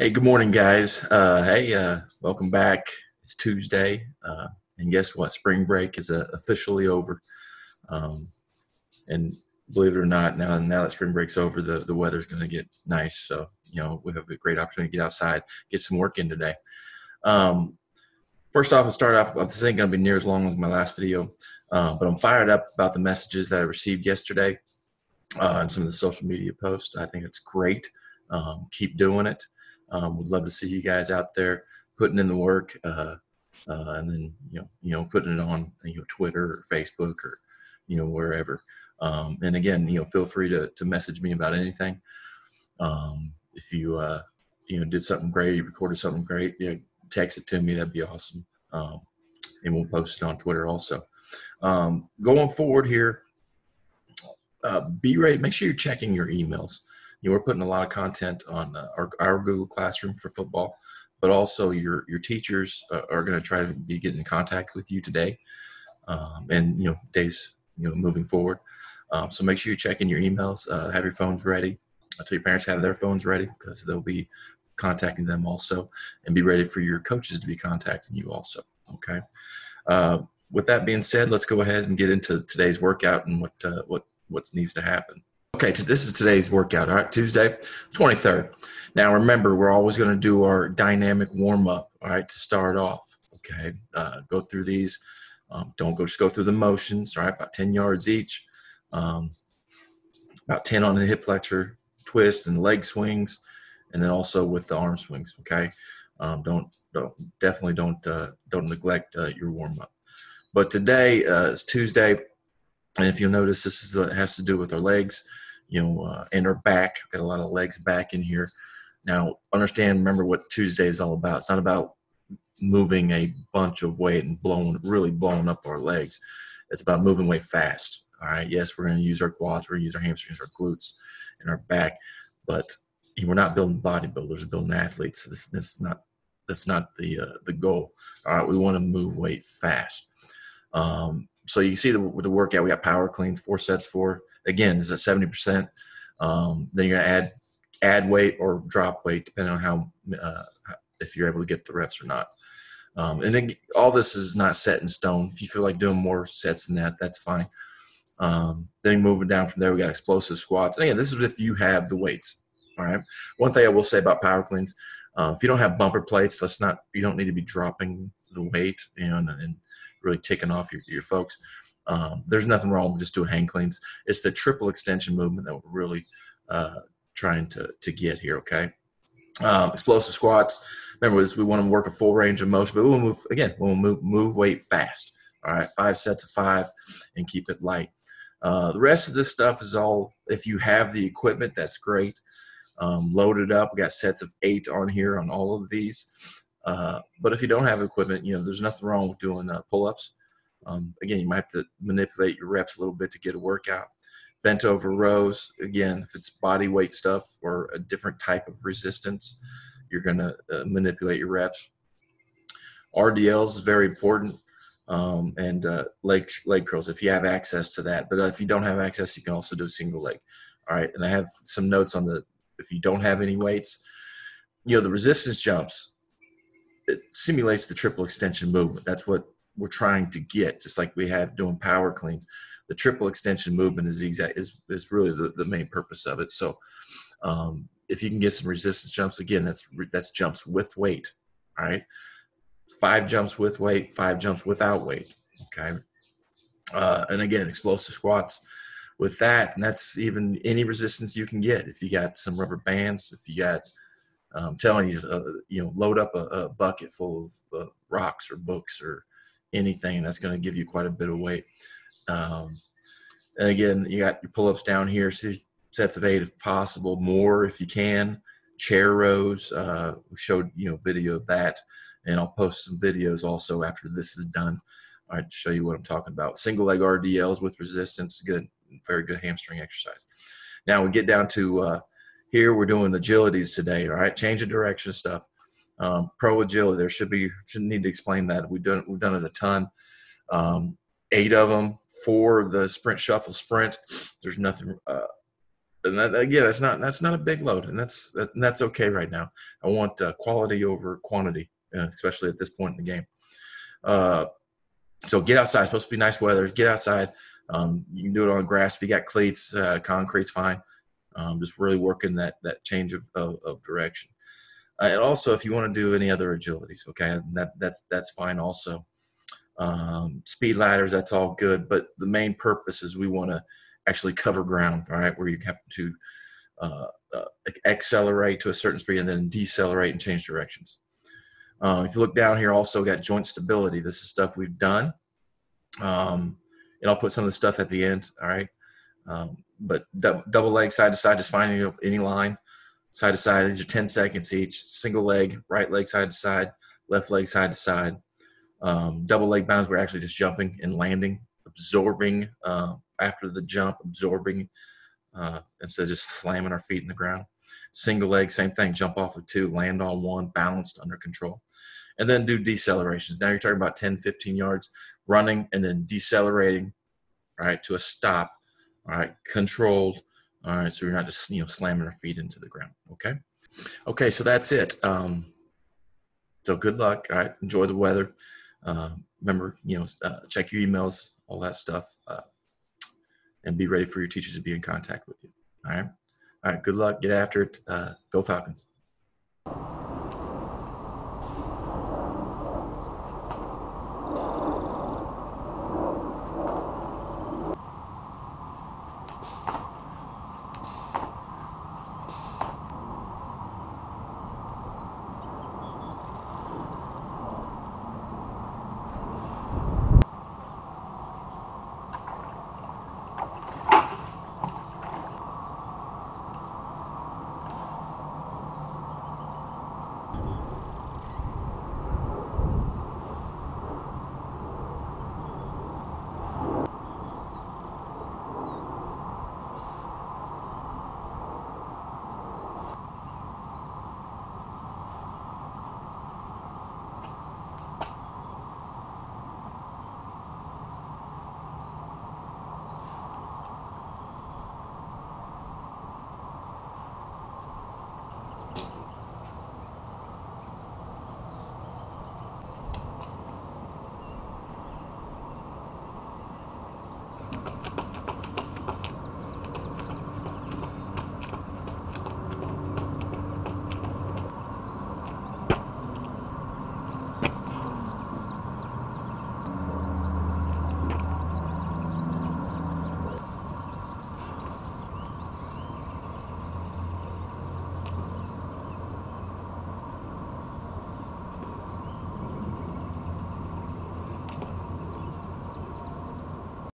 Hey, good morning, guys. Uh, hey, uh, welcome back. It's Tuesday, uh, and guess what? Spring break is uh, officially over. Um, and believe it or not, now now that spring break's over, the the weather's going to get nice. So you know we have a great opportunity to get outside, get some work in today. Um, first off, I'll start off. This ain't going to be near as long as my last video, uh, but I'm fired up about the messages that I received yesterday uh, and some of the social media posts. I think it's great. Um, keep doing it. Um, would love to see you guys out there putting in the work, uh, uh, and then you know, you know, putting it on you know Twitter or Facebook or you know wherever. Um, and again, you know, feel free to to message me about anything. Um, if you uh, you know did something great, you recorded something great, you know, text it to me. That'd be awesome. Um, and we'll post it on Twitter also. Um, going forward here, uh, be ready. Make sure you're checking your emails you know, we're putting a lot of content on uh, our, our Google Classroom for football, but also your your teachers uh, are going to try to be getting in contact with you today, um, and you know days you know moving forward. Um, so make sure you check in your emails, uh, have your phones ready. Tell your parents have their phones ready because they'll be contacting them also, and be ready for your coaches to be contacting you also. Okay. Uh, with that being said, let's go ahead and get into today's workout and what uh, what what needs to happen. Okay, this is today's workout. All right, Tuesday, 23rd. Now remember, we're always going to do our dynamic warm up. All right, to start off. Okay, uh, go through these. Um, don't go just go through the motions. All right, about 10 yards each. Um, about 10 on the hip flexor twist and leg swings, and then also with the arm swings. Okay, um, don't don't definitely don't uh, don't neglect uh, your warm up. But today uh, is Tuesday, and if you'll notice, this is, uh, has to do with our legs you know, uh, and our back. Got a lot of legs back in here. Now, understand, remember what Tuesday is all about. It's not about moving a bunch of weight and blowing, really blowing up our legs. It's about moving weight fast. All right. Yes, we're going to use our quads, we're going to use our hamstrings, our glutes, and our back, but we're not building bodybuilders, we're building athletes. This, this is not that's not the uh, the goal. All right, we want to move weight fast. Um, so you see the, the workout. We got power cleans, four sets, four again, this is at seventy percent. Um, then you're gonna add add weight or drop weight depending on how uh, if you're able to get the reps or not. Um, and then all this is not set in stone. If you feel like doing more sets than that, that's fine. Um, then moving down from there, we got explosive squats. And again, this is if you have the weights. All right. One thing I will say about power cleans, uh, if you don't have bumper plates, let's not. You don't need to be dropping the weight and, and really taking off your, your folks. Um, there's nothing wrong with just doing hang cleans. It's the triple extension movement that we're really uh, trying to, to get here, okay? Um, explosive squats. Remember, we want to work a full range of motion, but we'll move, again, we'll move, move weight fast. All right, five sets of five and keep it light. Uh, the rest of this stuff is all, if you have the equipment, that's great. Um, load it up. We got sets of eight on here on all of these. Uh, but if you don't have equipment, you know, there's nothing wrong with doing uh, pull ups. Um, again, you might have to manipulate your reps a little bit to get a workout. Bent over rows, again, if it's body weight stuff or a different type of resistance, you're going to uh, manipulate your reps. RDLs is very important. Um, and uh, leg leg curls if you have access to that. But uh, if you don't have access, you can also do single leg. All right, and I have some notes on the if you don't have any weights, you know the resistance jumps. It simulates the triple extension movement. That's what we're trying to get, just like we have doing power cleans. The triple extension movement is exact is is really the, the main purpose of it. So um, if you can get some resistance jumps, again, that's that's jumps with weight. All right, five jumps with weight, five jumps without weight. Okay, uh, and again, explosive squats with that, and that's even any resistance you can get. If you got some rubber bands, if you got I'm telling you, uh, you know, load up a, a bucket full of uh, rocks or books or anything. That's going to give you quite a bit of weight. Um, and again, you got your pull-ups down here, sets of eight if possible, more if you can. Chair rows, uh, we showed you know video of that, and I'll post some videos also after this is done. All right, to show you what I'm talking about. Single leg RDLs with resistance, good, very good hamstring exercise. Now we get down to uh, here. We're doing agilities today. All right, change of direction stuff. Um, pro agility, there should be should need to explain that. We've done we've done it a ton. Um, eight of them, four of the sprint shuffle sprint. There's nothing uh, and that, again, that's not that's not a big load, and that's that, and that's okay right now. I want uh, quality over quantity, uh, especially at this point in the game. Uh, so get outside. It's supposed to be nice weather. Get outside. Um, you can do it on grass if you got cleats. Uh, concrete's fine. Um, just really working that that change of, of, of direction. Uh, and also, if you want to do any other agilities, okay, that that's that's fine also. Um, speed ladders, that's all good, but the main purpose is we want to actually cover ground, all right, where you have to uh, uh, accelerate to a certain speed and then decelerate and change directions. Uh, if you look down here, also got joint stability. This is stuff we've done. Um, and I'll put some of the stuff at the end, all right? Um, but double leg side to side, just finding any line side to side. These are 10 seconds each. Single leg, right leg side to side, left leg side to side. Um, double leg bounds, we're actually just jumping and landing, absorbing uh, after the jump, absorbing uh, instead of just slamming our feet in the ground. Single leg, same thing, jump off of two, land on one, balanced, under control. And then do decelerations. Now you're talking about 10, 15 yards running and then decelerating, right, to a stop, all right, controlled, all right, so you're not just, you know, slamming our feet into the ground, okay? Okay, so that's it. Um, so good luck, all right, enjoy the weather. Uh, remember, you know, uh, check your emails, all that stuff, uh, and be ready for your teachers to be in contact with you. All right. All right. Good luck. Get after it. Uh, go Falcons.